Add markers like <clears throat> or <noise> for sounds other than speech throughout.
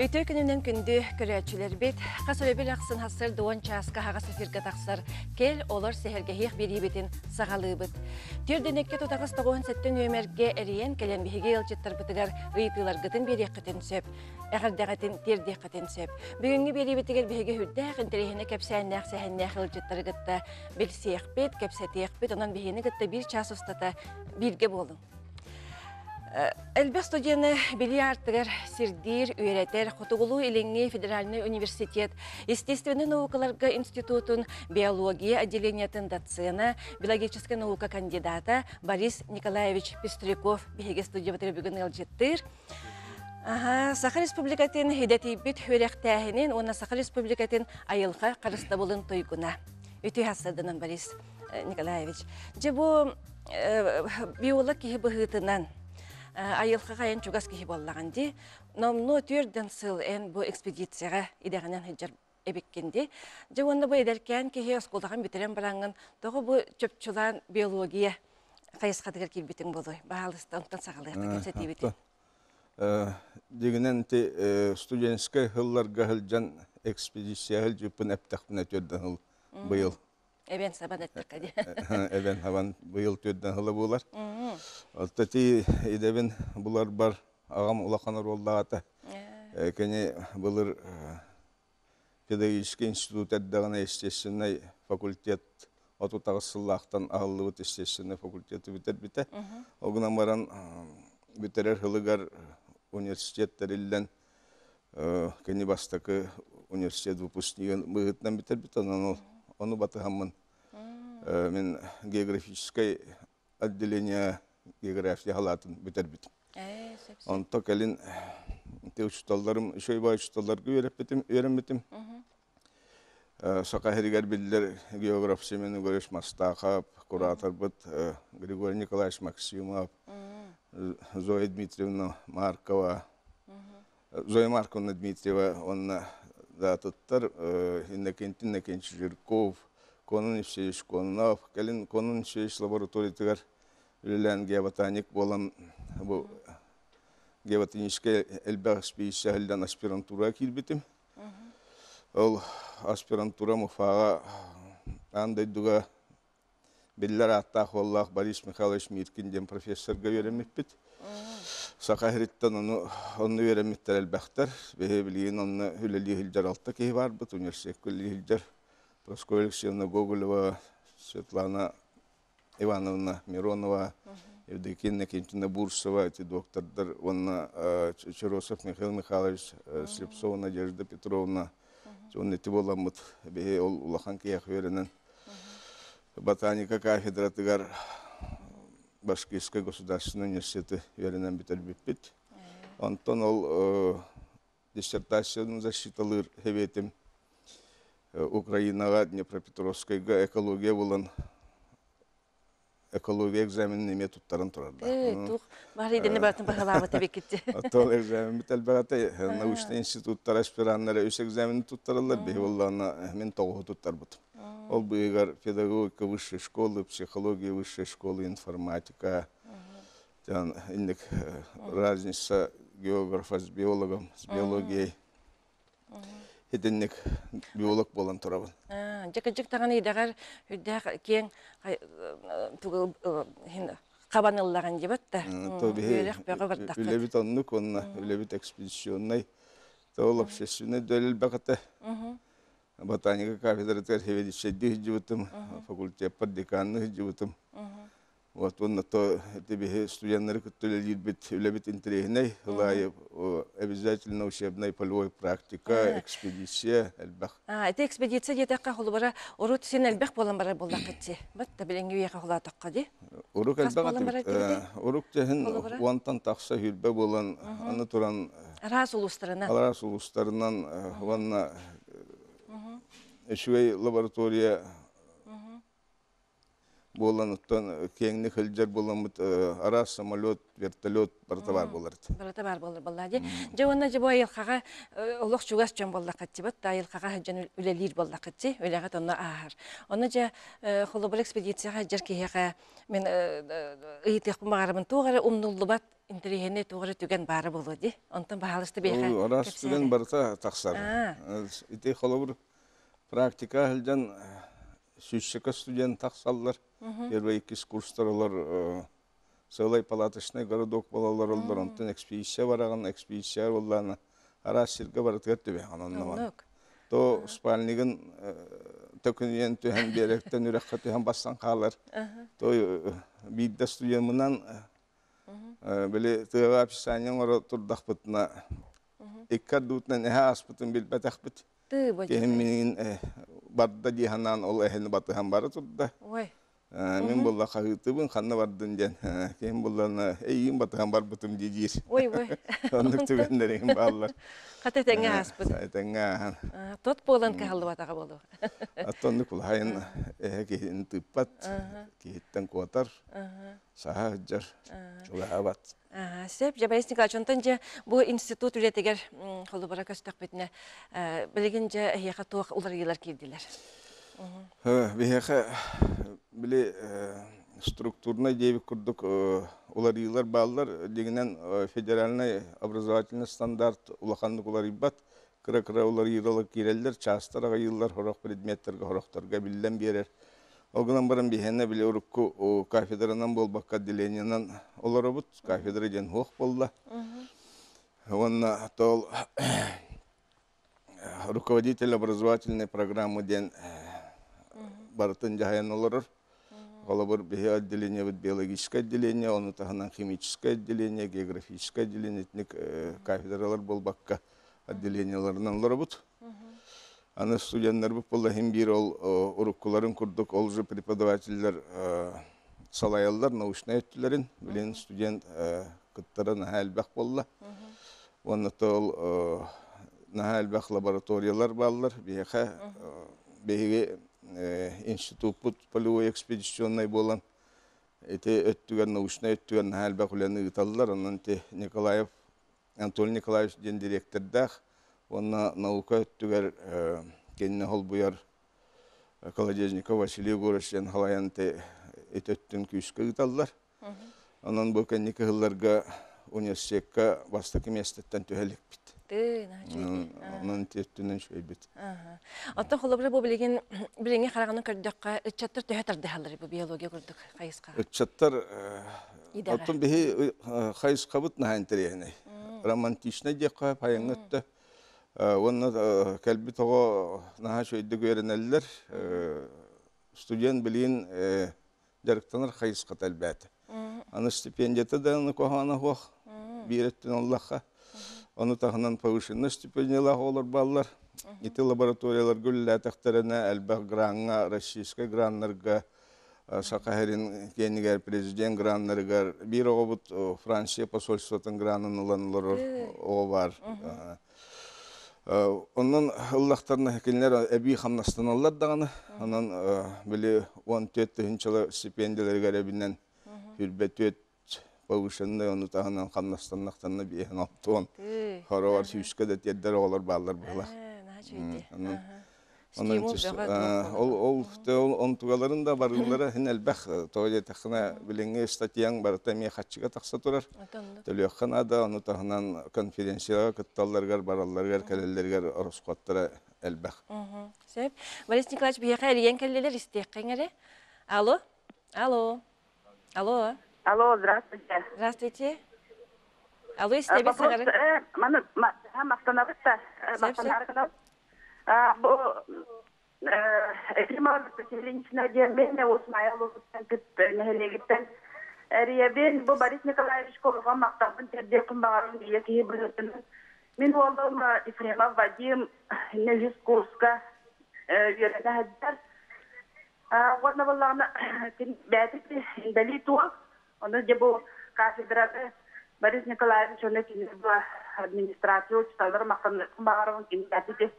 Өйтө күнінен күнді көрәтшілер бет, қасырөбіл ақсын хасыр дуан часка хаға сефирға тақсар, кел олар сехергехиқ бері бетін сағалы бұд. Түрденекке тұтағыз тоғын сәттің өмерге әріен келен бігеге елчеттір бұтығар ұйпылар ғытын бері қытын сөп, әғірдәғатын терде қытын сөп. Бүгінгі бері бітігер бігеге хүрдәқ, інтерехіне кәпсәннәқ сәхіннәқ елчеттір ғытта білсеяқ бет, кәпсәтеяқ бет, онан бігені ғытта бір час ұстата бірге болың. Әлбәк студияны били артыгар сирдир, үйретер, Хотугулу Иленги Федеральный университет, естественный наукаларга институтун биология отделениятын доцена, биологическая наука кандидата Борис Николаевич Пестряков беге студия батыр бүгін елжеттір. Ага, Саха Республикатын хидетибит хүрәқтәһинен, оны Саха Республикатын айылға қарыста болын тойгуна. Өтүй хасадынан Борис э, Николаевич. Же бу э, биолог айылға қайын чугас кихи боллаған ди. Номну түрден сыл ән бу экспедицияға идәғанан хиджар эбеккенди. Же онда бу эдеркен кихи осколдаған битерен бараңын, тоғы бу чөпчулан биология қайысқадығыр келбетін болой. Бағалысты онтан сағалайықта кемсети бити. Дегенен те студенческий хылларга хылжан экспедиция хыл жупын эптақпына төрден хыл быйыл. Эбен сабан әттік кәде. Эбен хаван быйыл төрден хылы булар. Алтати идебин булар бар агам улаканар болдагата. Кене булыр педагогический институт әддәгән естественный факультет оту тагысыллахтан агыллы бит естественный факультеты битер бите. Огына баран битерер хылыгар университеттерилен кене бастакы университет выпускниген быгытнан битер бит онун оны батыхаммын. Мен географическое отделение география халатын битер бит. Онто келин те учталларым, шөй бай учталларга өйрәп битим, өйрәм битим. Сака херигер билдер географ Семен Гореш Мастахов, куратор бит Григорий Николаевич Максимов, Зоя Дмитриевна Маркова, Зоя Марковна Дмитриева, он да туттар иннекентин некенчи Жирков, Конун Евсеевич Конунов, келин Конун Евсеевич үлелән геоботаник болан бу геоботаническая элбәг специальдан аспирантура килбитим. Ол аспирантура муфага андай дуга биллер атта холлах Борис Михайлович Миркин дем профессорга өремеппит. Сахариттан оны оны өреметтер элбәхтер. Бе билген оны хүлели хилжар алта ки бар бит университет хүлели хилжар. Проскоя Алексеевна Гоголева, Светлана Ивановна Миронова, Евдокия Кентина Бурсова, эти доктордар, он Чиросов Михаил Михайлович, Слепцова Надежда Петровна, он эти боламыт, бе ол улахан веренен. Ботаника кафедра тыгар Башкирской государственной университеты веренен битер биппит. Антон ол диссертацияны защиталыр хеветим Украинаға Днепропетровскайга экология болан экология экзаменин эме туттарын турарда. Э, тух, бар идене батын. Атол экзамен бител багата научный институттар аспиранттары өс экзамен туттаралар бе болларына мен тогу туттар бут. Ол быгар педагогика высшей школы, психология высшей школы, информатика. Тан индик разница географа с биологом, с биологией. Хеденник биолог болан турабын. Жекежек таганы идагар хүддәк кең тугыл кабаныллаган дебат та. Бардак. Үлебит онны конна, үлебит экспедиционный. Тол общественный дөлел баката. Ботаника кафедра тер хеведи шедди хижбутым, факультет под деканны хижбутым. Вот он то тебе студенты которые бит любят интересный, лай обязательно учебная полевая практика, экспедиция, элбах. А, это экспедиция где такая холбара, урут син элбах болан бара болла кетти. Бат та биленги яка хола такка ди. Урук элбах. Урук техин уантан такса хилбе болан, аны туран Рас улустарына. Аларас улустарынан ванна Шуей лаборатория болан оттон кеңни хылжар боламыт ара самолет вертолет барыта бар болар Барата бар болар болла ди. Же онна же бу айылкага олох чугас жон болла катчыбат, да айылкага жон үлелир болла катчы, үлега тонна ахар. Онна же экспедицияга жер кияга мен ыйтык магарымын тугары умнуллубат интерьене тугары түген бары болу ди. Онтон баалысты бейха. арас түген барыта тақсар А. ити холобур практика студент тақсаллар первый иккис курстар олар сылай палаточный городок балалар олар онтон экспедиция бараган экспедиция болланы арас сирге барытыгар түбе аноннаман то спальнигин төкүнен түһән беректен үрәккә түһән бассан калар то бидде студентынан биле тыга описаниең ора турдахпытна иккар дутнан эһә аспытын билбәтәхбит Ты бо. кем минин барда диханан ол эһен батыхан бары турда. Ой. Мен булла хагытыбын ханна бардын ден. Кем булланы эйин батыхан бар бутым дидир Ой, ой. ондук түгендерин баллар Ката теңе аспыт. айтаңа Тот болан калды батага болу. Аттонны кулайын эһэ киһин тыппат киһиттен куотар саха жар чугаабат Ага, Сеп, Жабарис Николаевич, онтон же бу институт бетіне білеген же туақ елар биһэхэ били структурный дейбик курдук улар йылар баалар дегенен федеральный образовательный стандарт улаханнык улар ибат кыра кыра улар йырылы киреллер частарага йыллар хорох предметтерге хорохторга биллен берер Огынан баран бихенне биле урукку кафедранан болбакка отделениянан олоробут кафедра ден хуох болла. Онна тол руководитель образовательной программы ден бартын жахаян олорор. Олобор бихи отделение вот биологическое отделение, он таханан химическое отделение, географическое отделение, этник кафедралар болбакка отделенияларынан олоробут. Аны студенттер бұл бұл хим бир ол уруккуларын курдук, ол же преподавательдер салаялар, научный өттілерін, білен студент кыттары наха әлбәк болла. Оны ол наха әлбәк лабораториялар баллар, бейхе бейге институт бұт полевой экспедиционный болан. Эти өттігер, научный өттігер наха әлбәк үләні ұталылар, онын те Николаев, Анатолий Николаевич ден директордақ, Онна наука өттүгер кенне хол буяр Колодезников Василий Егоровичтен халаян те этөттүн күйскө гыталлар. Онан бу кенники хылларга университетка бастык местеттен төһелик бит. Ты, начи. Онан теттүнен шөй бит. Оттон холобра бу билеген <clears throat> билеңе караганын көрдөккө ычаттыр төһө тардыхалар бу биология кайыска. Оттон бихи паяңытты. Онна наға шөйді көрінелер, студент білейін жарықтаныр қайысқа тәлбәті. Аны да Аллахқа. Оны тағынан повышенный стипендиялар олар баллар. Ити лабораториялар гүллә тәқтәріне әлбәқ гранға, российская граннарға, Сақахарин кенигер президент граннарыгар, бир оғыбыт Франция посольствотын гранын ұланылар оғы бар. Оннан ыллахтарына хекенлер әби хамнастаналар дағаны. Онан біле 14 тыгынчылы стипендиялар гәрәбінен хүрбәтөт повышенный кытталларга баралларга кәлелләргә орыскоттара әлбәх. Сеп, Борис Николаевич келлелер истек кеңере. Алло? Алло? Алло? Алло, здравствуйте. Здравствуйте. Алло, маны мақтанарғынау. А, Бұл ден мен күт Борис Николаевич Колға мақтабын терде. Мен олым Ефремов Вадим Нелис Курска үйеріне әддер. Оны болағына. Оны де бұл Борис Николаевич оны кине бұл администрация учталар мақтан күнбағарын кине бәтік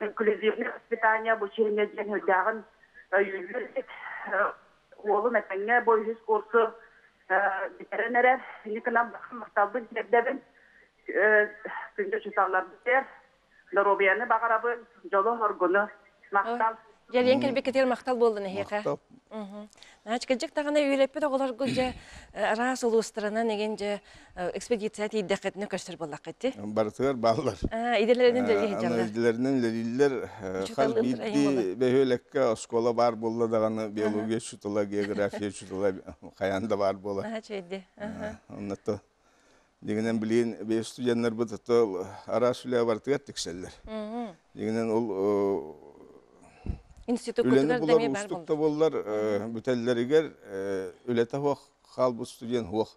инклюзивное воспитание, обучение ден erer. Nikına bakın maktabın tebdebin. Günce çıtarlar biter. Lorobiyanı bakarabın. Jolu horgunu. Maktab. Жерен келбекетер мақтал болды не хека. Мактап. Нач кылжык тагына үйрәппе оголор гүлҗе рас улустарына неген же экспедиция тиддәкетне көстер булак кетти. Бартыгар баллар. Иделеринен дә Аны җиһҗалар. иделеринен лелиллер хал Чуталылар бидди айымбала. бөһөлеккә оскола бар булла даганы биология чутула география чутула хаянда бар була. Ага чөйди. Оннато дегенен билин бе студентлер бу тотол арасуля бартыгар тикселлер. Дегенен ул Институт кутугар булар деме бар устукта булды. буллар бүтеллеригер үлете хуак хал бу студент хуак.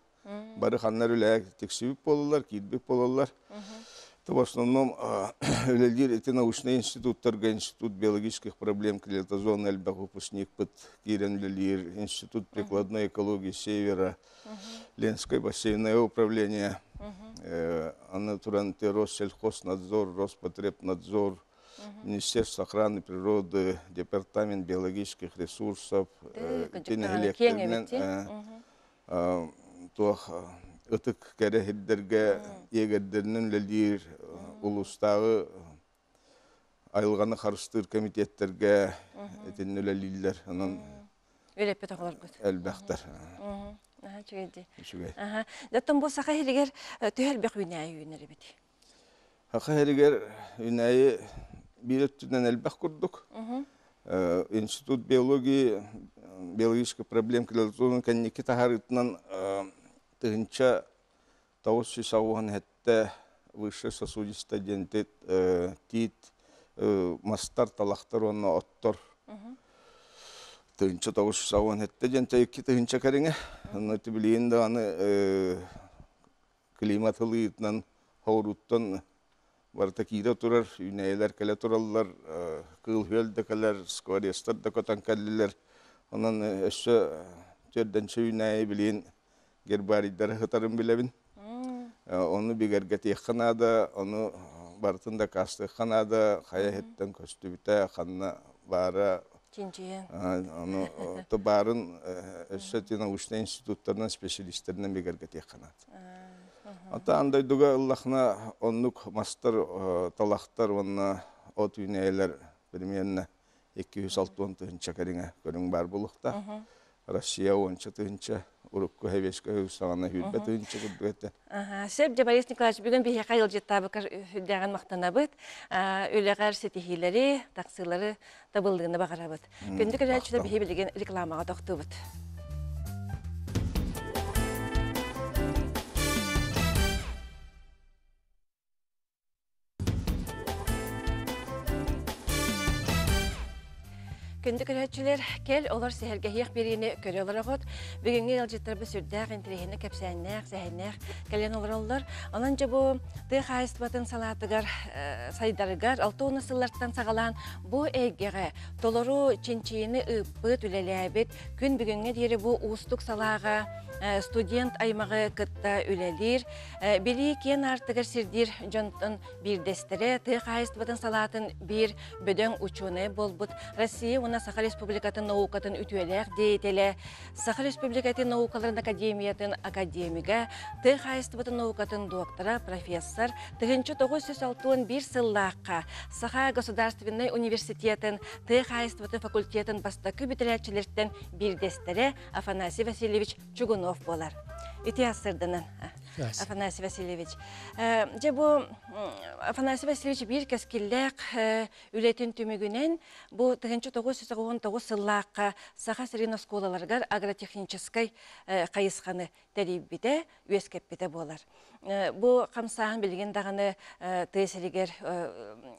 Бары ханнар үле тексибип болулар, кирбип болулар. То в основном <coughs> үлелер эти научные институттарга институт биологических проблем клетозон эльбах выпускник под кирен үлелер, институт прикладной экологии севера, Ленское бассейное управление, э, Анна Туранте, Россельхознадзор, Роспотребнадзор, Министерство охраны природы, Департамент биологических ресурсов, туох э, ытык кәрәһиддерге егердернен лелир улустагы айылганы харыстыр комитеттерге этин үлелилер анан чөйди. шугай Ага. Даттан бу саха хилигер төһәл бек уйнай уйнар бит. Хака херигер өттүнен әлбәх курдук. Э, Институт биологии, э, биологических проблем клетоның кәннеки тахарытынан тыгынча тавыз сисауын хәтті высший сосудистый дентит э, тит э, мастар талақтар онна оттор. Тыгынча тавыз сисауын хәтті дентя екі тыгынча кәріңе. Оны тибилиин да аны э, климат ылыытынан хауруттан барта кире турар, үнәйләр кәлә тураллар, кыл хөлдә кәләр, скорестар да котан кәлләр. Онан эшә төрдәнче үнәй билин гербаридар хатарын билебин. Оны бигәргә технада, оны бартында касты ханада, хая хеттен көстүбитә ханна бара Чинчиен. Оны то барын эшә научный институттарынан специалисттеринен бигәргә технада. Ата андай дуга Аллахна оннук мастер э, талахтар онна от үйнейлер примерно 260 тыгынча кәреңе көрің бар булықта. Россия онча тыгынча, Урукку хевешка сагана хүлбе тыгынча күрдүгәтә. Ага, сеп же Борис Николаевич бүгін бихе қайыл жеттабы хүлдәған мақтана бұд, өліғар сетихилері, тақсылары табылдығына бағара бұд. Күнді көрәтшілер бихе білген рекламаға Күнді көрәтшілер кел олар хиях беріне көрі олар оғыт. Бүгінгі елжеттер бұл сүрдәқ, интелігені кәпсәннәқ, сәһәннәқ, кәлен олар олар. Онан жа бұл ты хайыстыбатын салатыгар, сайдарыгар, алты оны сылларттан сағалан бұл әйгеғі толору чинчиіні ұппыт үлеләбет. Күн бүгінгі дері бұл ұстық салаға студент аймағы кытта үлелер. Били кен артыгар сирдир жонтын bir дестере, ты хайыстыбатын салатын bir бөдөң учуны болбут. Россия уна Саха Республикатын наукатын үтүелек дейтеле. Саха Республикатын наукаларын академиятын академига, ты хайыстыбатын наукатын доктора, профессор, тыгынчы 906 bir сыллаққа Саха Государственный университетін, ты хайыстыбатын факультетін бастакы бітірәтчілерттен bir дестере Афанасий Васильевич Чугунов болар. Ити. Афанасий Васильевич. Э, Же бу Афанасий Васильевич бир кескиллек үлетин түмүгүнен бу 1919 сыллаакка Саха Сирина сколаларгар агротехнической э, кайысханы терибите үескеппите болар. Э, Бу камсаан билген даганы тесеригер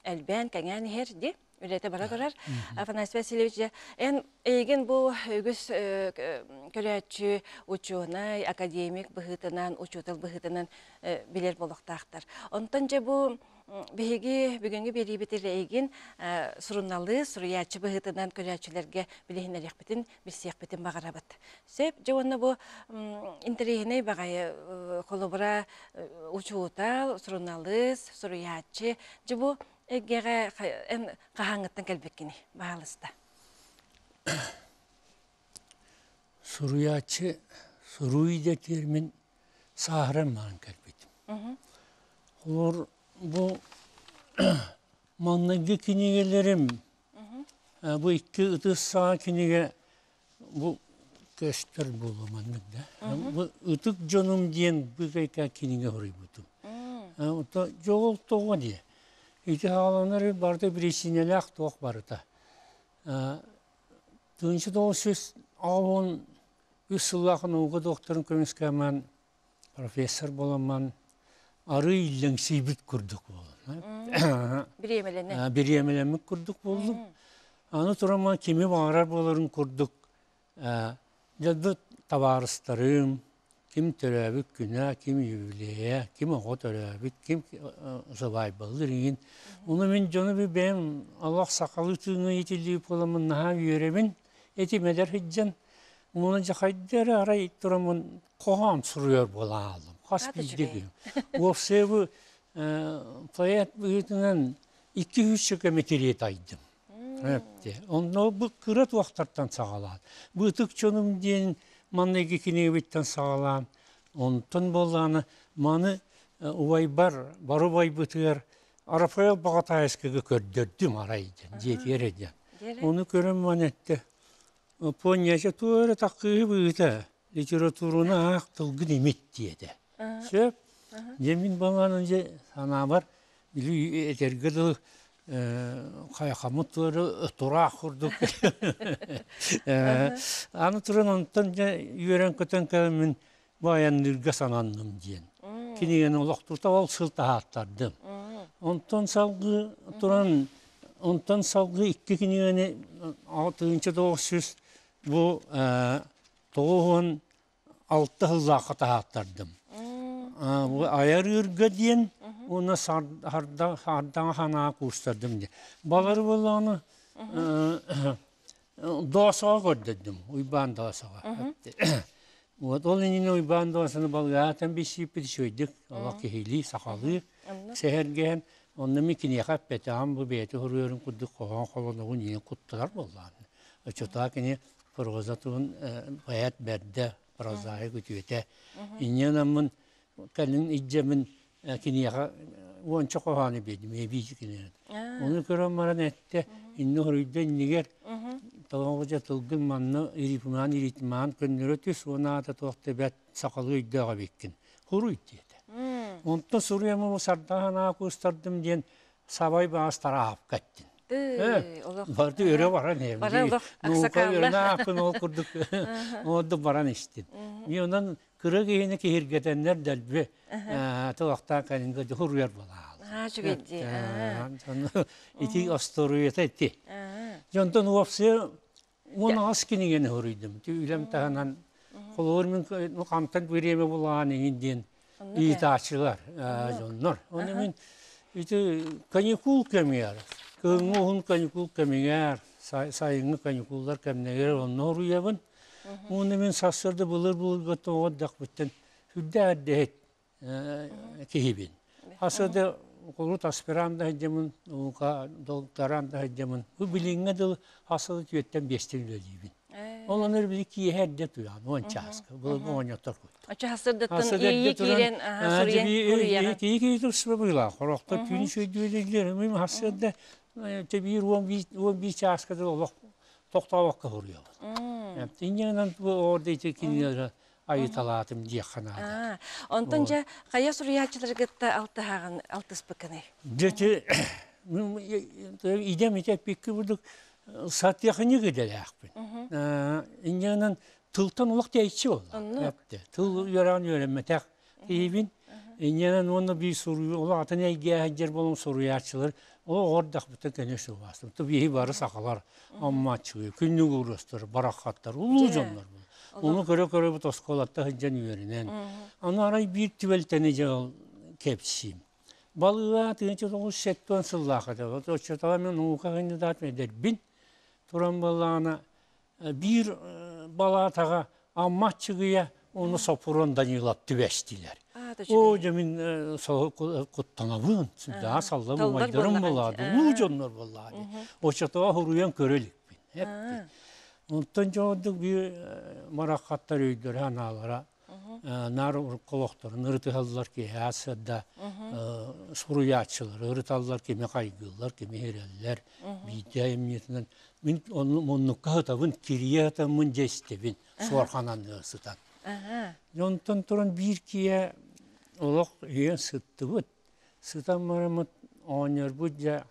элбен кеңен хер ди үлете бара көрөр. Афанасий Васильевич эн эйген бу үгүс көрәтчү учуна академик быһытынан учутал быһытынан э, билер болохтаахтар. Онтон же бу биһиги бүгүнгү берибитер эйген суруналы суруячы быһытынан көрәтчүләргә билехинер яхбитин бисиякбитин багарабыт. Сеп же онны бу интерегине багай холобра учутал суруналы суруячы же бу эгеге эн кахаңыттан келбеккини баалыста. Суруячы, суруйда термин сахарам маған кәлбетім. Олар бұл маннайғы кенегелерім, бұл ikki ытыс саға кенеге бұл көстер болу манныңда. Бұл ытык жоным дейін бұл кайка кенеге хорой бұтым. Ота жоғыл тоға де. Ити халанары барды біресінелі ақ тоқ барыта. Тыншы тоғы сөз алуын үс сыллақын оғы докторын көмескәмән профессор боламан ары илдің сейбіт күрдік болын. Биремелене. Bir yemelenmek kurduk bulduk. Anı turama kimi bağırar boların kurduk. Jadı tavarıstarım, kim törəbik günə, kim yüvliyə, kim oğu törəbik, kim zıvay baldırın. Onu men canı bir benim Allah sakalı tığını yetildiği polamın naha yüremin eti meder hiccan. Onu cahaydır aray turamın kohan sürüyor bolan aldım. Kas Hadi bildi çıkayım. gibi. O sevi payet büyütünen 2-3 kilometreye aydım. Hepti. Onu bu kırat vaxtardan sağalan. Bu tık çonum diyen manne gekine bitten sağalan. Ondan bolanı manı uvay bar, baru bay bıtır. Arapaya bağata eskege kördürdüm araydı. Diyet yeredi. Gere. Onu görüm man etti. Ponyaca tuğra takıyı bıyıta. Literatüruna ak tılgın imit diyedi. Söp. Yemin bana önce sana var. Bili etergıdı kaykamut var, ıtıra kurduk. Anı turun ondan ja yören köten kelimin bayan nirge sanandım diyen. Kinigen olakturta ol sılta hattardım. Ondan salgı turan ondan salgı iki kinigeni altınчы ürgü diyen onu hardan hardan hana kustırdım diye. Baları bolanı <coughs> dosağa gördüm. Uyban dosağa. Вот ол инин уйбан досыны балгаатан бишип бишойдик. Алла кехили сакалы. Сехерген онны бетам бу бети хуруyorun куддук коған колонугун ини куттылар боллан. Очота кини форгозатун баят. Инен амын калин иджемин кини ха вончо kohani беди меби кини. Onu көрөм маран этте инне хуруйда нигер Тоғыжа тылгын манны ирипман иритман көннөрө түс онаата тоқты бәт сақалы үйдіға беккен. Хуруй деді. Онтын суруямы сардағана кустардым ден сабай бағастара ап кәттін. Ты, олох. Барды өре баран Нука ақсақаллы. өріне ақын ол. Оды баран іштін. Мен онан кыры кейіні кейіргетенлер дәлбе тоқта кәлінгі хуруяр бола. Ha, çügetti. Ити осторуйета етті. Жонтон уопсе он ас кинеген хөрүйдүм. Түйлем тагынан колор мен камтан береме булган инден итачылар жоннор. Оны мен ити каникул кемер. Кыңуун каникул кемер. Сайыңы каникуллар кемнегер оннор уябын. Оны мен сасырды булыр булыр готовод дак биттен. Хүддә әддәт кихибин. Асырды Курут аспирант хәҗәмен, ука докторант хәҗәмен. Бу билиңгә дә хасыл төттән бестен ләдибин. Ол аныр били ки һәддә туян, он часка. Бу гоня тор. Açı hasırdıttın iyi kiren тебир он би он би часка да Аллах токтавакка хурыя. Тиннән бу орда ите кинер айыталатым дияханада. Онтон жа қая суриячыларгытта алты хаган алтыс быканы. Дети <coughs> идем итеп пикки будук сатяхыны гыделяхпын. Инянан тылтан улак дейчи ол. Эпте. Тыл яран öğrenmetek ибин. Инянан оны би суру ола атын айге хаҗер болон суруячылар. О ордак бутын кене шу бастым. Ту би бары сакалар амма чыгы. Күннү урустар, баракаттар, улуу жонлар. Onu көрө көрө бу тосколатта хаҗан үйренен. Аны арай бир түбелтени жол кепсим. Балыга тыгынчы тоғыз сеттон сыллақыды. Очотала мен уқа кандидат медер бин. Туран балана бир бала таға амма чыгыя оны сопурон данилап түбестилер. О, жамин куттана бун. Да салла майдырым боллаған болады. Улуу жоннор болады. Очотала хуруян көрөлүк бин. Онтон жоодук бир маракаттар өйдөр аналара нар колокторун ырытыаллар ки хасада суруячылар ырыталлар кеме кайгылар кеме хереллер бийде эмнетинен мин моннукка табын кирията мын жестебин суарханан ысытан Ага. Онтон туран бир кие олох ие сыттыбыт. Сытан марамыт оонербут жа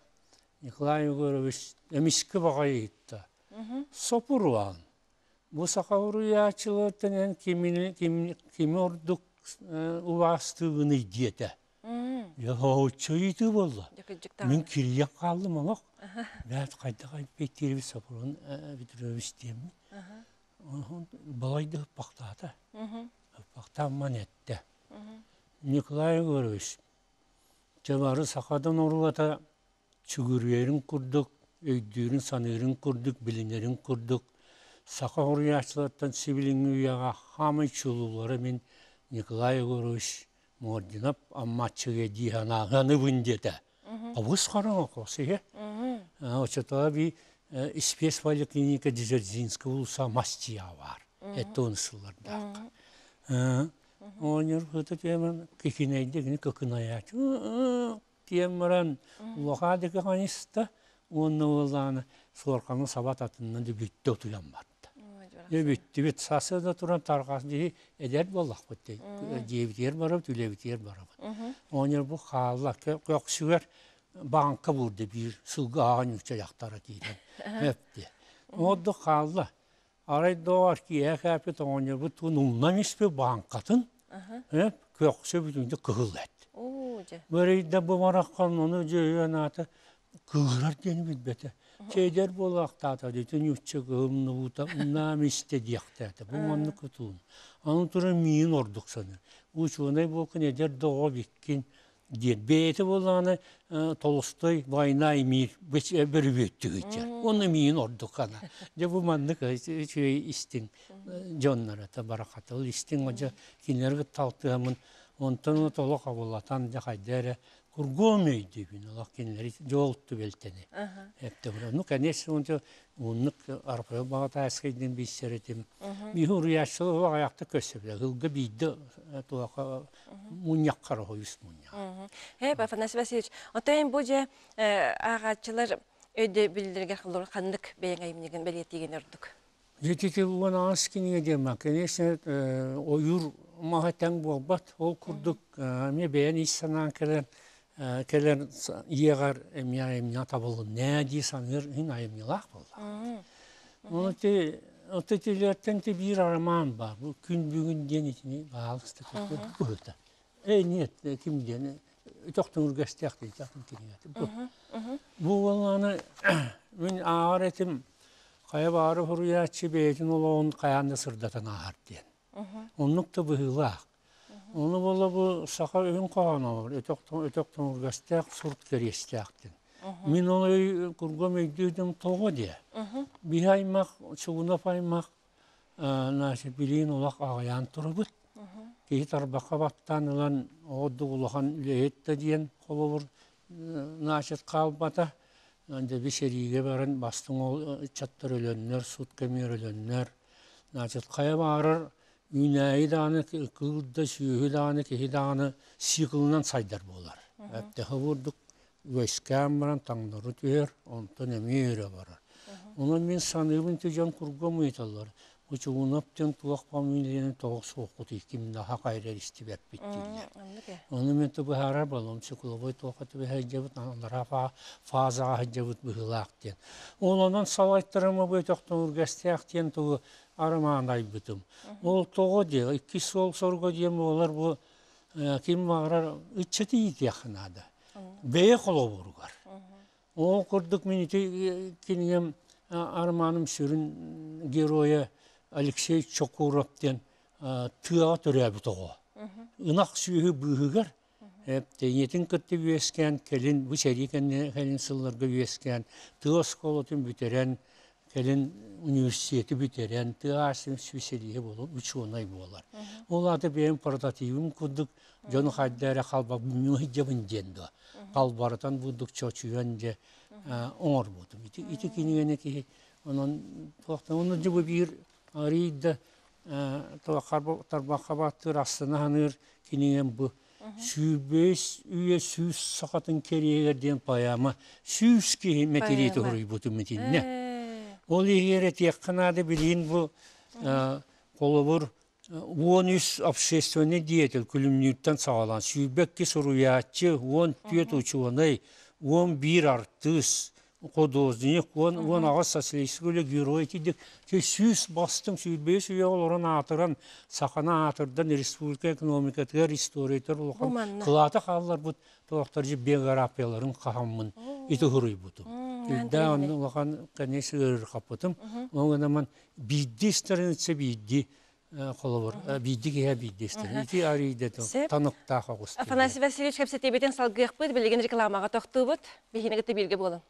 Николай Егорович эмиске багай итта. Сопуруан. Бу сакауруячылытын кимини ким кими ордук увастыгыны диете. М. Я чойты болду. Жакыжыктан. Мен кирия калдым олох. Бәт кайда кай петирби сопурун битирович дем. Балайды пактата. Мгм. Пактаман этте. Николай Егорович, жабары сақадан орулата чүгүрерин курдук, өйдүүрүн санырын курдук, билинерин курдук. Сақа орыячлаттан сибилин уяга хамы чулулары мен Николай Егорович Мординап аммачыге диханаганы бүндете. Абыс қаран оқосы, е? Очетова би спец поликлиника Дзержинска улса мастия бар. Это он. Онер хыты темен кикинейде гини кыкыная. Темран лохады каниста онны уланы сорқаны сабат атынан да бүтті отуян батты. Ой, жора. Е бүтті бит сасы да туран тарғас ди эдер боллақ бітті. Жебітер барып, түлебітер барып. Онер бұл қалла көксүгер банка бурды bir сылғы ағын үче яқтара кейден. <laughs> Өпті. Оды қалла. Арай doğar ki ekapet onyer bu tunumdan ispi bankatın. Hep köksü bütünde kığıl et. О, жа. Böyle de bu marakkan onu ceyhan atı kığılar deni bilbete. Şeyder bolakta da dedi nüççe kığımını buta nam istedi yaktı. Bu manlı kutuğun. Anı tura miyin orduk sanır. Uçuğuna bu kın eder doğa bikkin. diye. Beyeti bolanı Tolstoy Vayna Emir bir büyüttü geçer. Onu miyin orduk kana. De bin Allah kinleri jolttu belteni. Hep de bunu конечно onca onluk arpaya bağda eskiden bir seretim. Bir hurriyaşlı ayakta kösebler. Hılgı biydi tuaka munyak kara hoyus munyak. Мгм. Хеп, Афанасий Васильевич, отайын бу же ағатчылар өйді білдірге қылыр қандық бәйін айымнеген бәлеттеген үрдік. Жететі бұған аңыз кенеге дема, конечно, ойыр мағатан болбат, ол күрдік, ме бәйін иссанан келен, келен иеғар эмя эмя табылы, нә дей саныр, хин айымнилақ болды. Оны те, Оты телерттен те bir араман бар. Bu күн бүгін ден итini bağlıstı kötü. Bu öte. E niyet kim deni? Toktun urgastiyak değil. Toktun kiniyeti. Bu. Bu olanı ben ağır etim kaya bağırı hurriyatçı beytin olan kayanda sırdatan ağır diyen. Onluk da bu hılak. Onu bola bu saka ön koğana var. Ötoktan ötoktan urgastiyak surt keriyestiyaktin. Min onu kurgam öydüydüm toğu diye. Bir aymak, çuğuna paymak, naşı bilin olak ağayan turubut. Kehi tarbaka battan ulan oğdu ulahan lehette diyen kolubur naşet kalbata. Önde bir şeriğe baran bastın ol çattır süyühü dağını, kehi dağını siqılından saydar bolar. Hep vurduk, Войскам баран таңдары түйер, онтан эмере барар. Онан мен саныбын түйжан кургам. Оны мен анлара хаджабыт бихылақтен. Оланан салайттарыма бой тоқтан ургастияқтен ту арамандай бітім. Ол тоғы де, iki сол сорго дем олар bu ким мағрар ыччаты итияқынады. Бeye kolobургар. О курдук мен кинем арманым сүрін героя Алексей Чокуровтен тыа төрәбі тоғы. Инақ сүйі бүйігер. Әпте етін күтті бүйескен, келін бұ шәрикен келін сылларға бүйескен, тыа сколотын бүтерен, келін университеті бүтерен, тыа асым специалие болып, үч онай болар. Оларды бейін портативім күдік, жоны қайдары қалба жабын денді. Қалбарытан бұдық чочуен же оңыр бұдым. Ити кинегені ки Онон туохта оны жыбы бир арийда тарбақа баттыр астына ханыр бу сүүбес үйе сақатын керегерден метинне Э, ол егере тек қанады бу колобур уон үс общественный деятель күлүмнүттен сагалан сүүбекки суруячы уон түйет учуонай уон бир артыс художник уон уон ага социалистикөле герой тидик те сүүс бастың сүүбес үйе олорон атыран сакана атырдан республика экономикатыгар историятор улахан Буманна. кылата халлар бут тоқтар же биографияларын кахаммын ити хуруй буту да он улахан конечно ыр капытым оңанаман бидди страница бидди холовор бидди кея бидди страница ити арийде Сеп. таныкта хагыс Афанасий Васильевич кепсетебетен салгыйық бұд, білеген рекламаға тоқты бұд, бейхенегіті белге болын.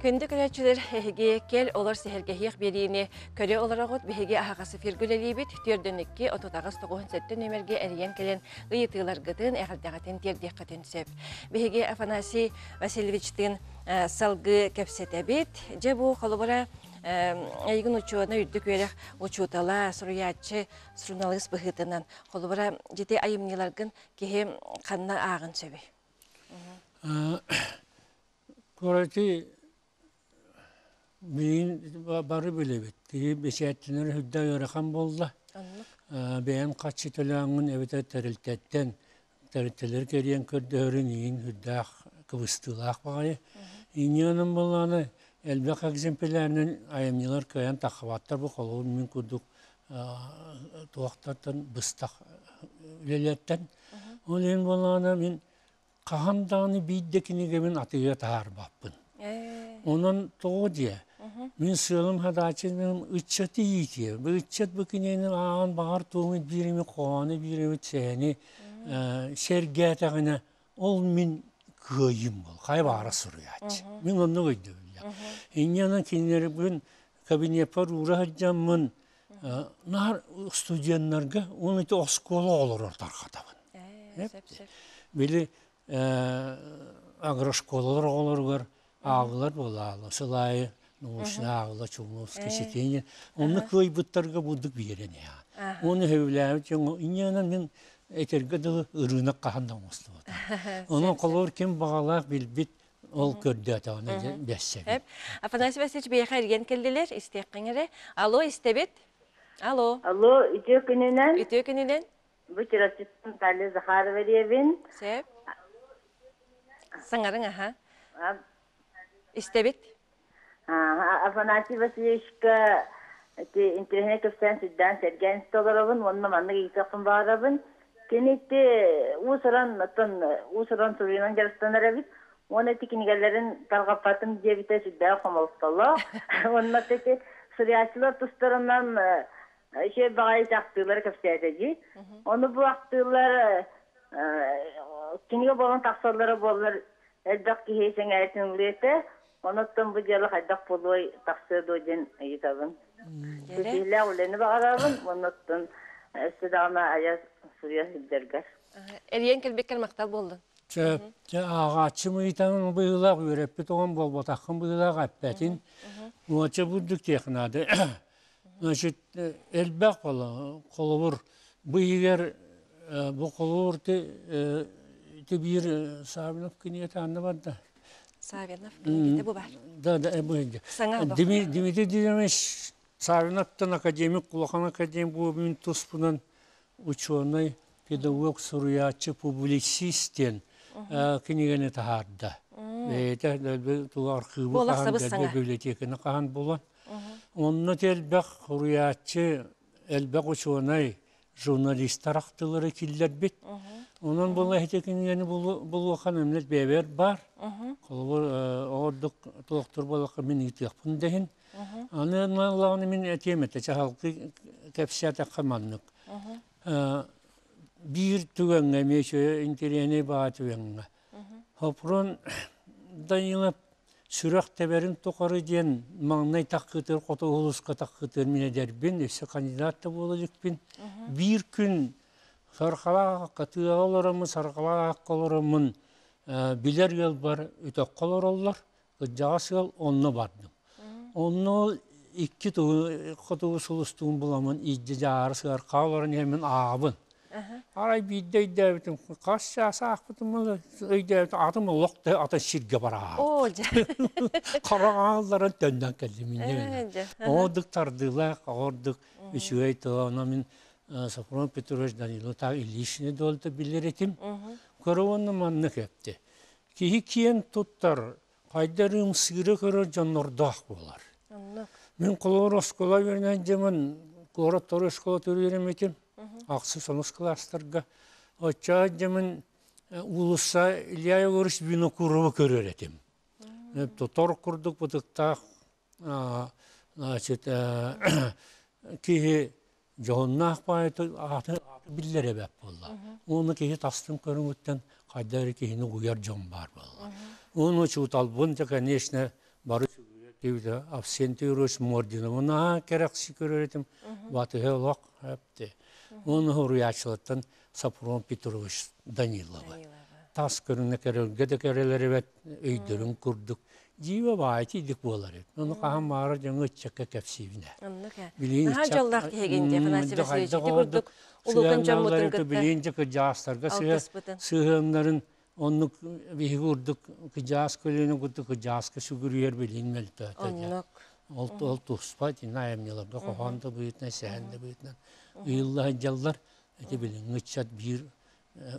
Күнді көрәтчілер әйге кел олар сәхіргәйек берейіне көрі оларағыт бәйге ағасы фиргүлелейбет түрдінікке ототағыз тоғын сәтті нөмерге әріен келен ұйытылар ғытын әғілдағатын тердек қатын сөп. Бәйге Афанасий Васильевичтің ә, салғы кәпсетәбет, же бұл қолыбыра Айгын учуына үрдік өрек учутала, сұруячы, сұруналыс бұхытынан. Қолыбыра жете айымнеларғын кеге қанна ағын сөбі. <coughs> Корати Мен бары білебет. Тиги бешәттінер хүдді өріқан болды. Бәйін қатшы төләңін әбеті тәрілтәттен тәрілтелер керен көрдөрін ең хүддақ кыбыстылақ бағайы. Иньянын боланы әлбәқ экземпелерінің айымнелар көйен тақываттар бұл қолуын мен күрдік туақтардан быстақ үлелеттен. Ол ең боланы мен қағандағыны бейдекінеге мен атыға тағар баппын. Онан тоғы дия. Мен сылым хадачының үтчаты ити. Бұл үтчат бүкіненің ағын бағар туымы биреме қоғаны биреме цәне сәргәтәғіне ол мен көйім бол. Қай бары сұрыяч. Мен көйді білі. Иньяна кенері бүгін кабинетпар ура хаджамын. Нар студентларға оны те оскола olur тарқатабын. Били агрошколалар оларгар агылар болалы. Сылайы научный агыла чумовский сетенье. Оны көй буттарга будук берен я. Оны хөвләп жөн инянан мен этерге дылы ырына кахандан ослы. Оның колор кем бағалақ билбит ол көрдө атаны бәссәбит. Әп, Афанасий Васильевич бейхә ерген келділер, істек қыңыры. Алло, істебет? Алло, Алло, үтө күнүнөн үтө күнілен? бу чирасыттын Тали Захарова диебин. Сәп? Саңарың, аха. Істебет? А, Афанасий Васильевичка те интернет көстен сүддән серген столарабын, онны манны гитакын барабын. Кенетте усыран атын усыран суринан жарыстанарабит. Оны тикинигелерин таргапатын дебите сүддә комолстала. Онна тете сурячылар тустарынан şey bağay taktığları köfteydi. Onu bu aktığlar kiniga bolan taksalları bollar eldak ki heysen ayetin lete. Onuttum bu jalı haydak puluy taksı dojin yitabın. Sihla uleni bağırabın. Onuttum Sidana ayaz suya hidderger. Ерген келбеккер мақтал болдun. Чөп, ағачы мұйтанын бұйылақ өреппі тоған бол ботаққын бұйылақ әппәтін. Уача бұддық технады. Значит, элбәк қолы, қолы бұр. Бұйығер, бұл қолы бұр те бір сабынып кіне барды. Савинов, бар. Да, да, э, Димеш Савиновтан академик, Кулахан академик мен тұспынан ученый, педагог, суруячы, публицистен кенегені тахарда. Это саңа. библиотеканы болан. Онны ученый, ақтылары киллер бит. Онан бұл әйтекенегені бұл оқан әмлет бәбер бар. Қолбыр ордық толықтыр болаққа мен итіқпін дәйін. Аны налағыны мен әтеметі, чахалқы кәпсияты қаманнық. Bir tüvenge meşe interene bağ tüvenge. Hoprun dayılıp сүрөх теберин тукары диен маңнай таккытыр кото улуска таккытыр мен дербин өсө кандидат да болажыкпин бир күн саркала катыга олоромун саркала колоромун билер ел бар үтөк колороллор жагасыл онно бардым. Онно икки туу котугу сулустуун буламын ижде жаары сыар каолорун эмин аабын. Арай бидde өйдәбитим кас жаасаакпытым өйдәбит атым локта ата ширге бараа О, жа. <laughs> караалларын төндөн келди Э. Ордук тардыла, ордук үшүгей тоона мен Сафрон Петрович Данило та Ильишне долты билер этим. Коровонны манны кепти. Кихи киен туттар, кайдарым сыры көрөр жоннордах болар. Мен колор оскола вернен жемін, город торы оскола төререм етем. Ақсы сонус класстарга. Оча жемін улуса Илья Егорович Винокурова көрер етем. Тотор курдук бутыктах, значит, кихи жоғыннақ байты аты биллер эбеп болла. Оны кихи тастым көрүнгүттен кайдары кихини уяр жон бар болла. Оны чуталбын да, конечно, бары Авсенти Юрос Мордина. Она керекси көрөретим. Баты хелок хепти. Оны хуруячылыттан Сапурон Петрович Данилова. Тас көрүнө керелге де курдук. Жива байти идик болар. Оны кахан бары жаңы чекке э. Билин Наха жоллах кегенде Афанасий Васильевич ити курдук. Улукан жаммутун кытта. Билин жакы жастарга сыгымнарын көлөнү билин мелтөтө. Оннук. Ол ол туспа дина эмнелерге коханды быйтна сәнде быйтна. Ыйлла жаллар эти билин гычат бир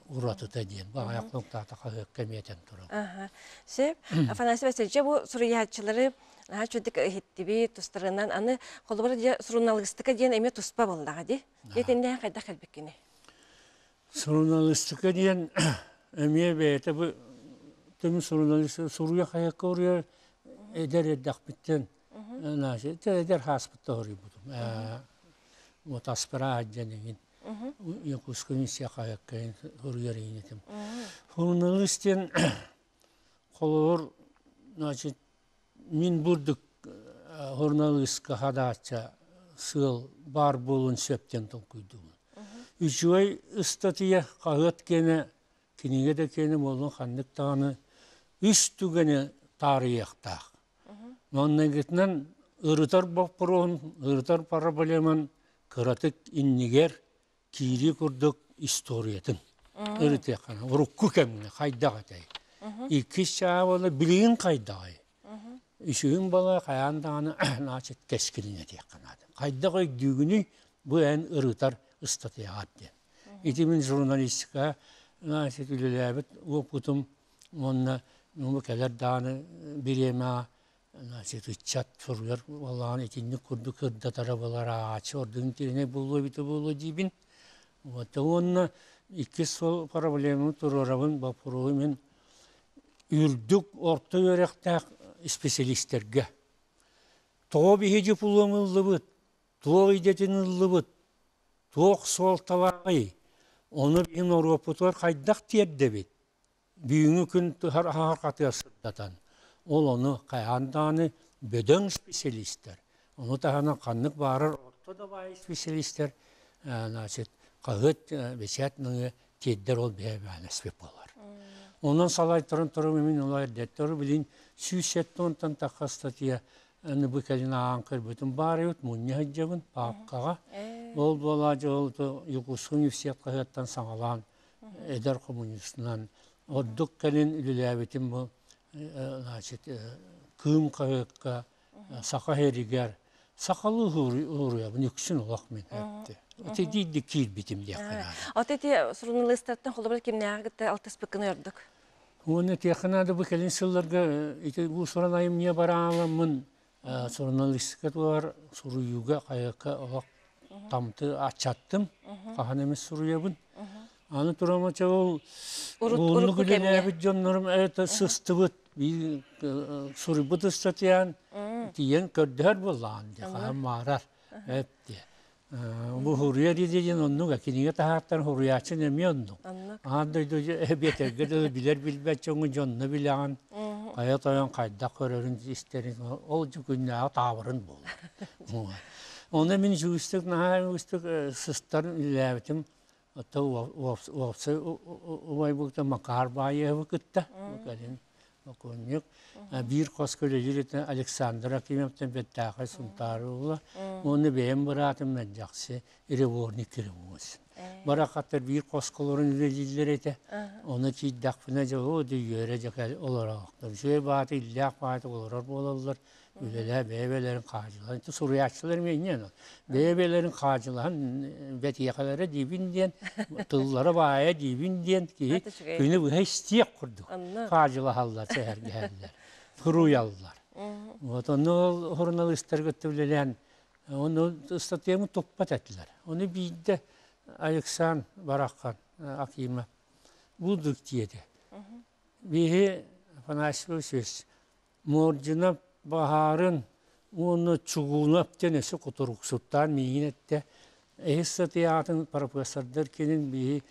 ураты та диен. Ба аяклык тата кагы кеметен туру. Ага. Сеп, Афанасий Васильевич, бу суруячылары Наха чудик хиттиби тустарынан аны колбар дия сурунналыгыстыка диен эме туспа суруя хаякка урия эдер эддак биттен наше эдер хаспытта ори будум вот аспира якус комиссия хаякка урия рейнетим журналистен колор <coughs> значит мин бурдук журналистка хадача сыл бар болун сөптен тонкуйдум Үчуай ыстатыя қағыт кені, кенеге де кені болын қандық тағаны үш түгені тарияқтақ. Моннан кетінен ұрытар бақпыруын, ұрытар проблеман кыратык иннигер кири күрдік историятын. Кәміне қайдағы тәй. Икі шаа болы білігін қайдағы. Үшігін бала қаяндағаны <clears throat> начет кескіліне тек қанады. Қайдағы дүйгіні бұл ән ұрытар ыстатыяғат ден. Ити мен журналистика, значит, үлеләбіт, опытым, онна, ну, кәлер даны биреме, значит, ычат фургар, валан, этинни курду кырда тарабалар ачы, тиріне дибин. Вот, онна, икки сол проблема турарабын бапуруы мен үрдік орта өректақ специалисттерге. Тоғы бихеджі пулуң ұллыбыт, тоғы идетін ұллыбыт, тоқ солталағай, оны бейін оропутуар қайдақ тиерді бет. Бүйіңі күн har қатыға сырдатан. Ол оны қайанданы бөдөң специалисттер. Оны тағана қаннық барыр, орта да специалисттер, значит, қағыт бесетныңы теддер ол бәйбәні спеп болар. Онан салай тұрын тұрым емен олар дәттері білін сүйсетті онтан таққа Аны бу кәлін аңқыр бүтін бар еут, мұнне хаджабын, папқаға. Ол бола жолды Югус университет қағаттан саңалан, эдер коммунистынан. Ордук кәлін бұл, қағыққа, сақа херигер, сақалы нүксін олақ мен. Оте дейді кир бітім де қанады. От эти сурунналыстардан холбар кимнягыты алтыспыкын өрдүк. Оны текінады бұл кәлін сылларға, бұл сұран айым не бара аламын, журналистика бар суруюга каяка олак тамты ачаттым кахан эмес суруябын. Аны это сыстыбыт статьян тиен боллаан де кахан марар эпти бу хурия диден оннуга киниге тахаттан хуриячын эми онну андойду эбетерге билер билбет чоңу жонну билаған Кая таян кайда көрөрүн истерин ол жүгүннәгә табырын бул. Оны мин жүстүк на жүстүк сыстарын үләбитим. Ата уапсы уай булта макар байы оконюк. Бир коскөлөлүр Александр Акимовтан беттагы сунтарыла. Оны бем баратым мен жаксы реворник керебуз. Бара катар бир косколорун үлелилер эте. Оны жакал бааты бааты болалар. Үлеле бебелерин кажылан. Ту суруячылар менен. Бебелерин кажылан бет якалары дибин ден, тыллары бая дибин ден күнү бу хестиек курдук. Кажыла халлар сәһәргәлләр. Туруяллар. Вот оны журналисттер көтүлелән. Оны статьямы топпат әттеләр. Оны бийде Александр Баракхан Акима будук тиеде. Бихи Афанасьев сөз. Моржинап бахарын оны чугунап тенесі құтырықсыттан мейін етті. Эйсі театрын профессордар кенін бихи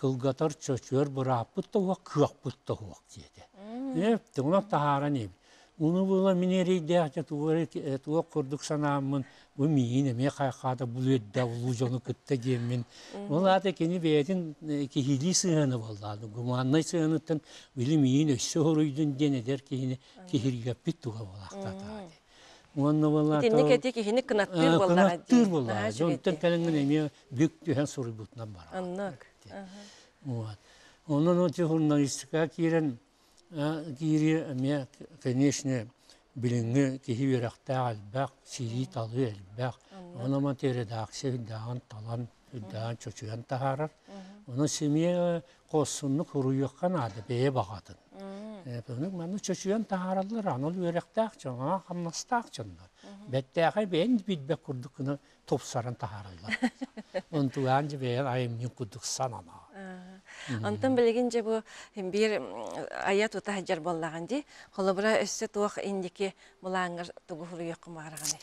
кылгатар чөчөр бұраппыт да күйақпыт да хуақ деді. Эпті, оны тахаран ебі. Уны була дәхтә тугыры туа курдук санамын. Миин эме кайкада бул өддә улу жону кытта демин. Ол ата кени бейтин кихили сыганы боллады. Гуманны сыгыныттан били миин өссө хоруйдун денедер кихини кихирге бит туга болакта тады. Онны болла Тинне кети кихини кынаттыр боллага. Кынаттыр болла. Жонтан калынгын эме бүк түһән сурыбутнан бара. Аннак. Вот. Онун о журналистика кирен кири эме конечно билинге кихи верахта албак сири талы албак оны ма редакция даган талан даган чочуян тахарар. Оны семья косунну хуруйаккан ады бее багатын Пөнүк мәну чочуян тахаралар анол верахтак чоңа хамнастак чондар беттәгә бен бидбек курдукны топсаран тахаралар <laughs> онтуган же бен айым курдук санана Онтон билигин же бу бир аят тута хаҗар боллаган ди. Холобра өссө туак индики булаңыр тугу хуру якмарганы.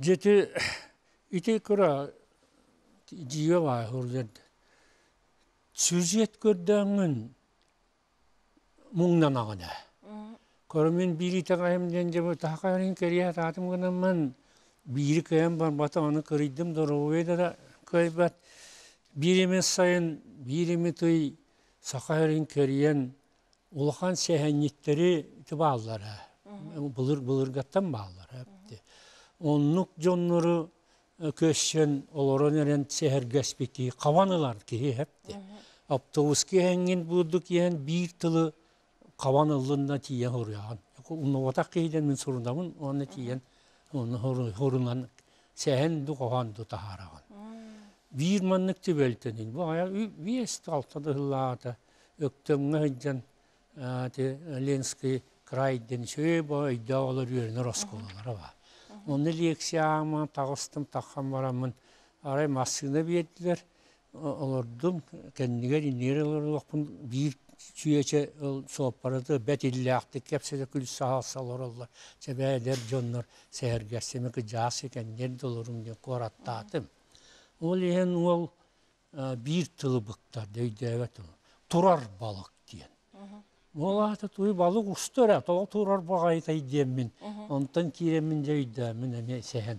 Жети ити кыра жиwe var hurled. Сюжет көрдөңүн муңнан агына. Көрмүн бири тагайымден же бу тахайрын керия татым гынамын. Бири кем бар бата аны кырыйдым дороведа да көйбат. Бирими сайын бирими тый сакайрын кериен улахан сехенниттери тыбааллары. Булыр булыргаттан баалар хепти. Оннук жоннору көшсен олорон эрен сехергеспити каванылар ки хепти. Автобус киһэҥҥин буурдук иһэн биир тылы каван ыллынна тиийэн хуруяан. Уннугатак киһиден мин онна тиийэн хурунан сэхэн ду кохан ду тахараган. Биир маннык тибелтенин. Бу ая виес талтады хыллаата. Өктөмгө хыджан Ленский крайден бо идда олар үйренер осколалары ба. Оны лекцияма тағыстым таққан барамын. Арай массыны бейділер. Олардым кәннігер инер оларлықпын бир сүйече сооппараты бәт илләқті кәпседі күл сағасалар олар. Себәдер жоннор сәйіргәсімі жас екендер долырым деп қораттатым. Ол ен ол бир тылы бұқтар дөйдәвет Турар балық дейін. Ол аты туй балық ұстыр әт, ол турар бағайтай деймін. Онтан киремін дөйдәмін әме сәйін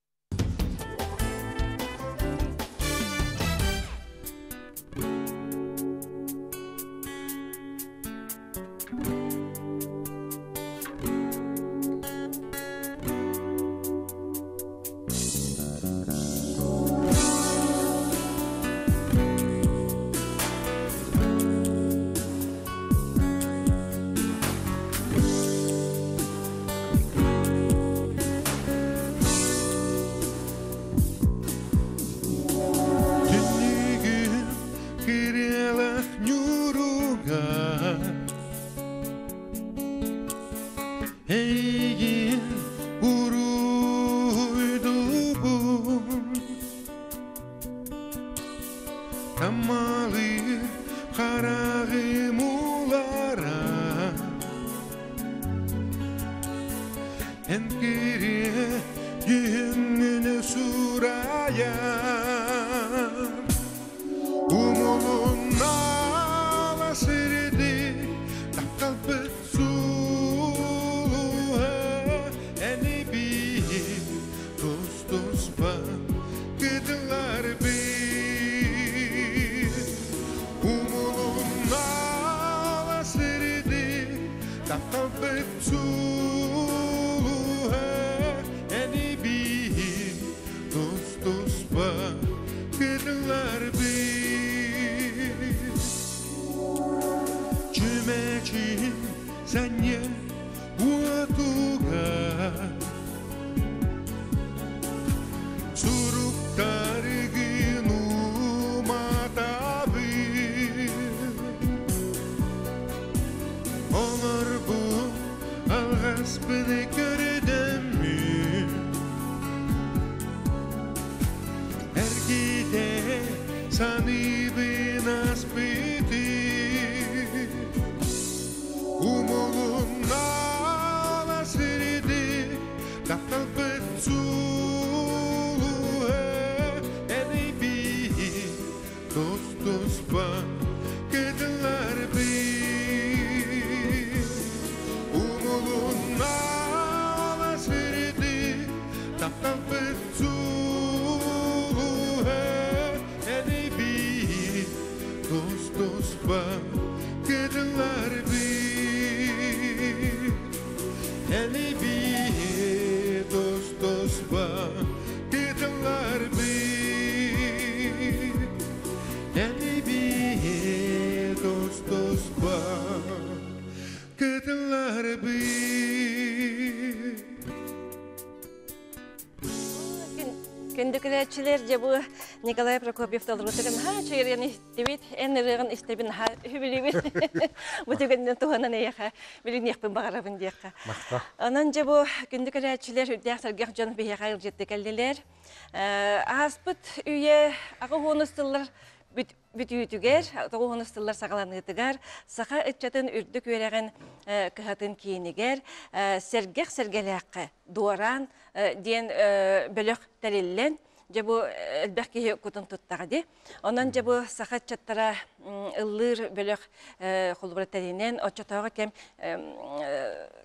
қара қимылдары Николай Прокопьев толрутыгын ха <laughs> чыйрын истебит, эн рыгын истебин ха хүбилибит. Бу төгөндөн туганан эяха, билин яхпын багарабын. Анан же бу күндүкүләчилер үдәхтәргә жан бияха җитте келдилер. Аспыт үйе агы хонустылар бүт бүтүтүгер, тоғонустылар сагаланыгытыгар, саха ытчатын үрдүк өреген кыхатын киенигер, сергех сергеләккы, дуаран диен бөлөк тәреллен, же бу элбәкки кутун туттагы Онан же бу саха чаттара ыллыр бөлөк холбура тәринен очотога кем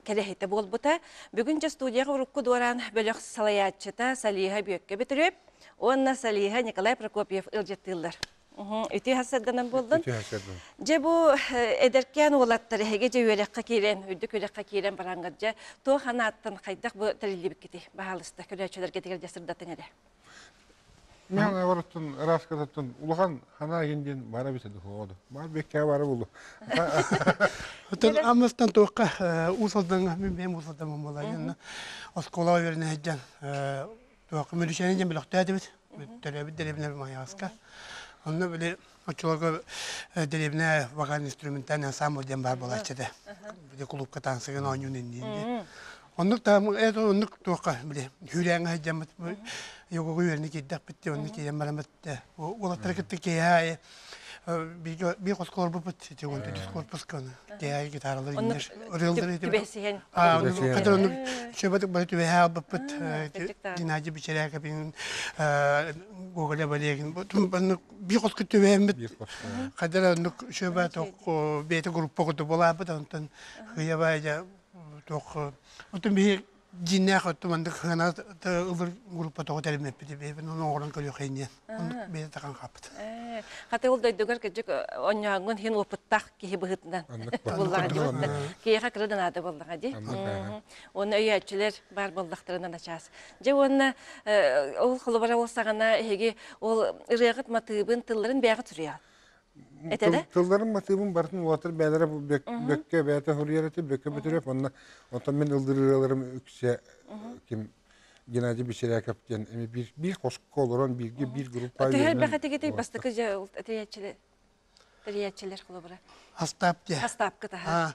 келехите болбута. Бүгүн же студияга урукку дуаран бөлөк салаятчыта Салиха бүйөккө битиреп, онна Салиха Николай Прокопьев ылжеттылар. Үтү хасадданан болдун. Же бу эдеркен улаттар хеге же үйрекка кирен, үдүк үйрекка кирен барангыржа, то ханаттан кайдак бу тарилли биккити. Бахалыста көрөчөлөр кетигер жасырдатын эде. Мен аварыттын раскадаттын улахан хана енден бара биседі ходы. Бар бекке бары болу. Отын <laughs> амыстан тоққа усалдан мен мен усалдан яна оскола верне хаджан тоққа мүлішәне жем билақта дебит. Телеби деребне маяска. Онны биле очолга деребне ваган инструментан ансамбль дем бар болачыды. Биле клубка тансыгын ойнун инде. Оннук та это оннук тоққа биле хүрәң хаджан його верне киддак битте онны кием барамат. Ола te ay gitarlar inler rıldır Tübesihen. Aa, onu kadar onu şöyle böyle tübe ha bu put dinacı bir şeyler kapın Google'a böyle bu tüm ben bir koskor tübe hem kadar onu şöyle tok beta grup pokutu hana da ılır grupa toğu telim etmedi. Ben onu oğlan kalıyor kayınca. Onu beni takan kaptı. Хаты ул дойдугар кежик оньяңын хин. Буллага дибытта. Киха кырдан ады ди. Оны бар ачас. Же хеги ол ырыгыт матыбын тылларын бәгы туря. Этеде? Тылların matыбын бартын уатыр бәлері бөкке бәті хұрияреті бөкке бітіріп, онна онтан мен ылдырыларым үксе ким Геннадий Бечеряков ден бир бир кошко олорон бирге бир группа Төһөр бәхәтеге бастыкы же триячилер. Триячилер холбара. Астап де. Астап кыта.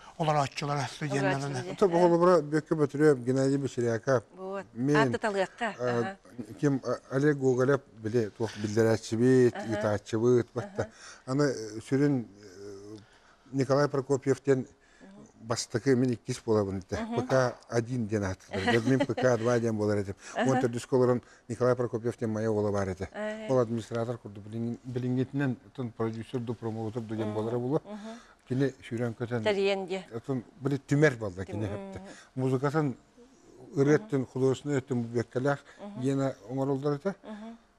олар атчылар студентларына Та бұл бұра бөкке бөтірем Геннадий Бешеряков. Вот. Мен, Кем Олег Гоголев біле туақ білдірәтші бет, итаатчы бет, батта. Аны сүрін Николай Прокопьевтен бастықы мен иккис болабын ите. ПК один ден аттыр. Мен ПК два ден болар етіп. Он төрді сколарын Николай Прокопьевтен мая ола бар ете. Ол администратор құрды білінгетінен тұн продюсерді промоутер деген болары болу. Кені сүйрен көтен Тәриенде. Отон бир түмер балда кине хепте. Музыкасын ыреттен художественный өттен беккелах ена оңоролдар эте.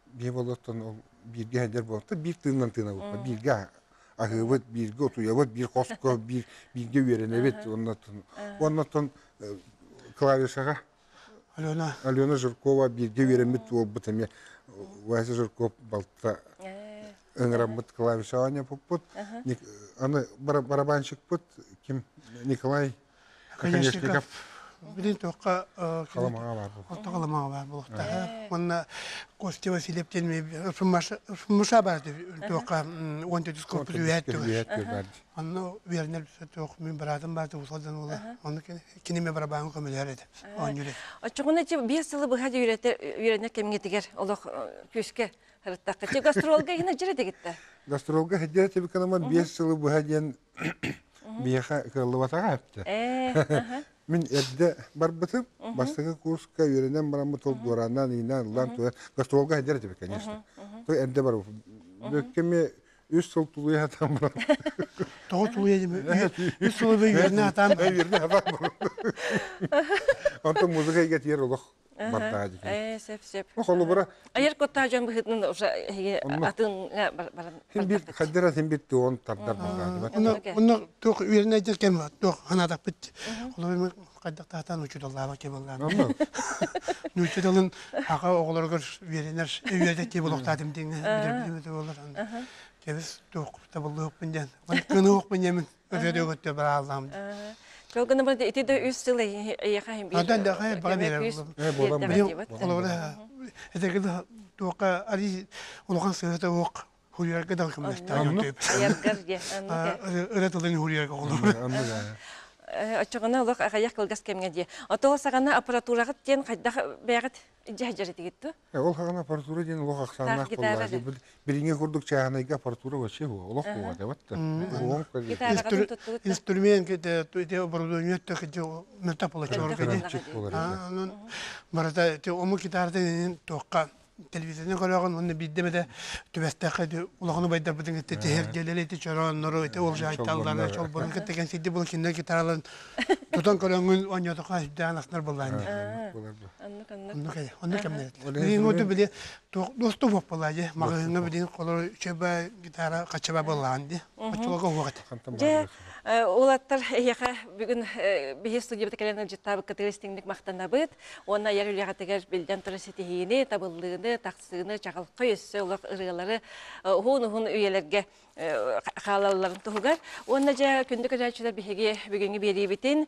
Бие болоттон ол бирге хәдер болотта бир тыыннан тыына болот. Бирге агыбыт, бирге отуябыт, бир коско, бир бирге үйренебет. Оннотон оннотон клавишага алена Алена Жиркова бирге үйренбет ол бутеме. Вася Жирков балта ыңырамбыт клавиша аня поппут. Ник- Аны бара- барабанщик пут ким Николай конечно билин туакка Халамага бар. Отто каламага бар. Онна бар он дүс корпус үйәтті. Анны вернер туак мен барадым бар усалдан ула. Анны кинеме барабан көмелер еді. Очугуна чи бес сылы быха үйрәтер үйрәнә кемге тигер олох күскә хырттакка. Чи гастролга гына җире дигитте. Гастролга хәдер тебе канаман 5 жыл бу хәден бияха кыллыбатага хәпте. Э, <laughs> Мин әддә бар битеп, баштагы курска үйренәм барам тол инан лан. Гастролга тебе, конечно. То бар. Бөккеме үс сыл тулуя хатам бар. Тоғы тулуя деме. Үс бей верне атам. Әйерне хатам бар. Антон музыка олох барта дикен. э, сеп сеп. Охолу бара Аяр котта жан быхытын уже атын баран. Хин бир хәддәр хин бир туон тардар бар. Онна онна тоқ верне дер кем тоқ ханадак бит. Кайдак татан учудаллар ке болган. Нүчедалын хака огларга веренер үйәдә ке булыктадым диң билер билер олар. Кебис тоқ табылды хоппенден. Кыны хоппенден өтөдө көттө бар алам. Көлгөне бар ити дә үс сылы яха хим. Адан да хай бага берер. Э, болам. Билем олар эдеге тоқа ари улган сыйта оқ хуярга да кем дәстә. Яргар я. Өретелен хуярга олар. Очугуна олох агаяк кылгас кемге ди. Отол сагана аппаратурага тен кайда бягат жажары дигитте. Ол хагана аппаратура ден аксанак Так, гитара булла. Биринге курдук чаганайга аппаратура вообще бу. Олох бу да тутту. Инструмент кете туйте оборудование те кете мета получор кете. Барата те ому китарда телевизионный көрөгөн оны биддемеде түбәстәкә ди улагны байда бидин те техер geleli те чорон нору те ол жайталлар чол бұрын кетеген сиди бул киндер гитараларын <laughs> тутан көрөнгүн оньота кайдан аснар булган ди. Булар бу. Анны канны. Онны онны кемне. Бирин оту биле досту боп булажы. Магына бидин колор чеба гитара качаба булган ди. Ачылга вакыт. Же бар. улаттар яха бүгүн бихи студия битекелен життабы категористиңдик мактанабыт. Онна ярылыга тегер билден турасетихини, табыллыгыны, таксыгыны, чагылкы өссө улак ырыгалары хуун хуун үйелерге халалларын тугар. Онна же күндүк жачылар бихиге бүгүнгү берибитин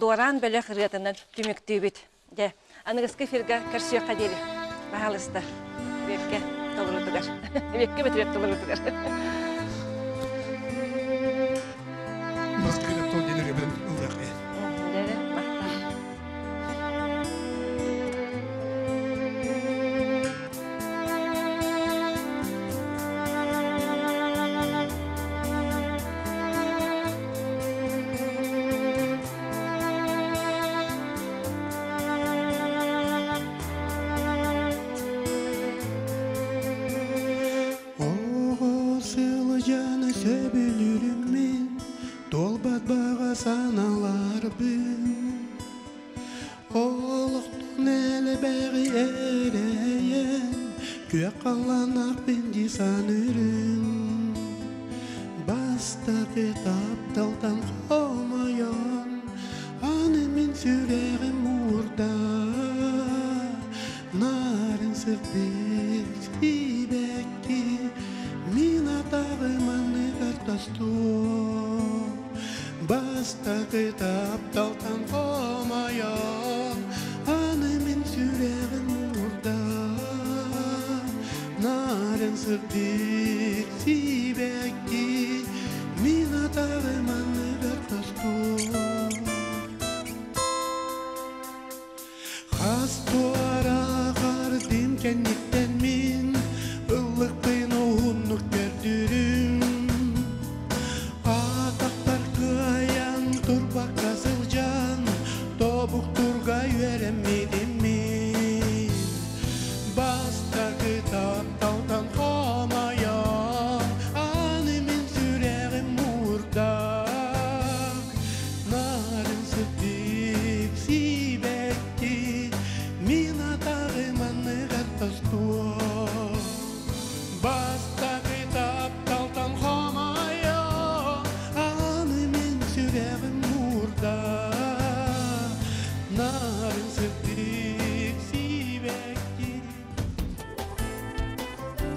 дуаран бөлө кырыятынан түмүктүбүт. Же аныгыскы фирга карсыя кадери. Бахалыста. Бекке толурутугар. <laughs> Бекке бетиреп толурутугар. <laughs> Баскы то Олықтың әлі бәғі әрейен, көе қалан ақ қомайон,